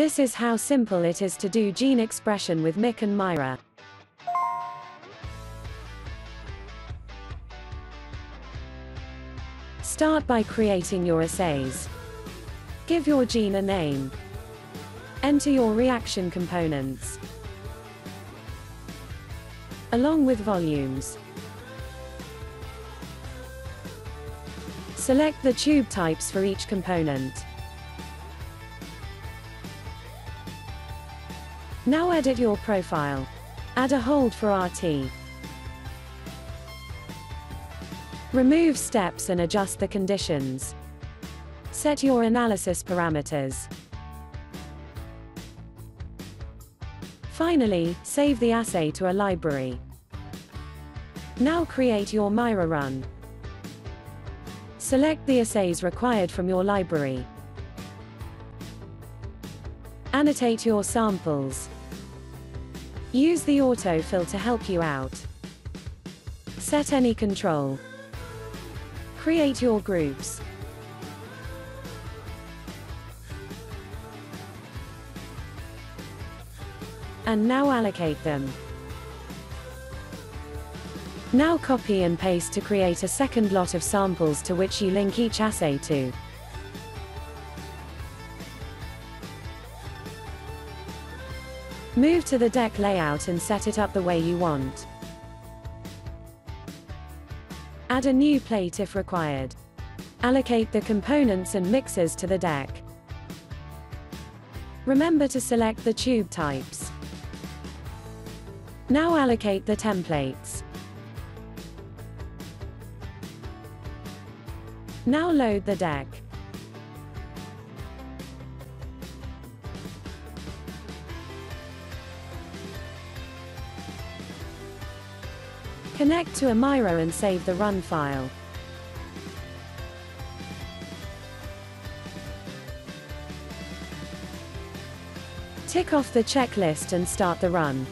This is how simple it is to do gene expression with Mic and Myra. Start by creating your assays. Give your gene a name. Enter your reaction components, along with volumes. Select the tube types for each component. Now edit your profile. Add a hold for RT. Remove steps and adjust the conditions. Set your analysis parameters. Finally, save the assay to a library. Now create your Myra run. Select the assays required from your library. Annotate your samples. Use the autofill to help you out. Set any control. Create your groups. And now allocate them. Now copy and paste to create a second lot of samples to which you link each assay to. Move to the deck layout and set it up the way you want. Add a new plate if required. Allocate the components and mixers to the deck. Remember to select the tube types. Now allocate the templates. Now load the deck. Connect to a Myra and save the run file. Tick off the checklist and start the run.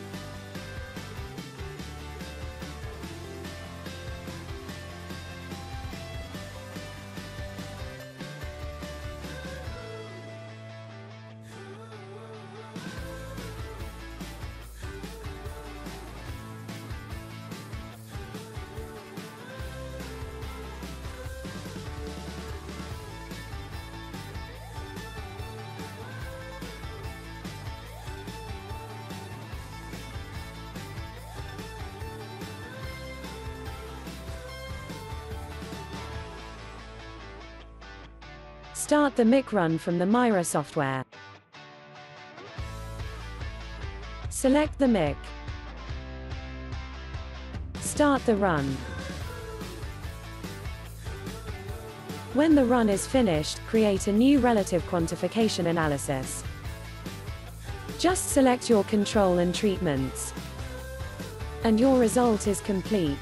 Start the MIC run from the Myra software. Select the MIC. Start the run. When the run is finished, create a new relative quantification analysis. Just select your control and treatments. And your result is complete.